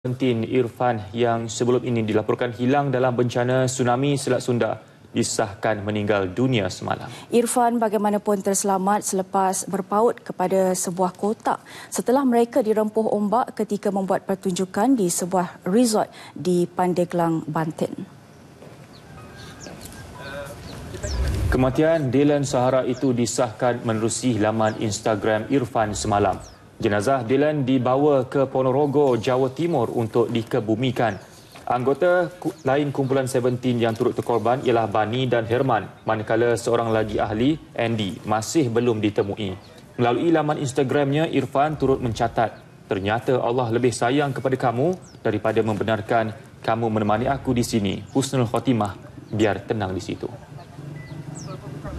Pentin Irfan yang sebelum ini dilaporkan hilang dalam bencana tsunami Selat Sunda disahkan meninggal dunia semalam. Irfan bagaimanapun terselamat selepas berpaut kepada sebuah kotak setelah mereka dirempuh ombak ketika membuat pertunjukan di sebuah resort di Pandeglang, Banten. Kematian Dylan Sahara itu disahkan menerusi laman Instagram Irfan semalam. Jenazah Dylan dibawa ke Ponorogo, Jawa Timur untuk dikebumikan. Anggota lain kumpulan 17 yang turut terkorban ialah Bani dan Herman, manakala seorang lagi ahli, Andy, masih belum ditemui. Melalui laman Instagramnya, Irfan turut mencatat, ternyata Allah lebih sayang kepada kamu daripada membenarkan kamu menemani aku di sini. Husnul Khotimah, biar tenang di situ.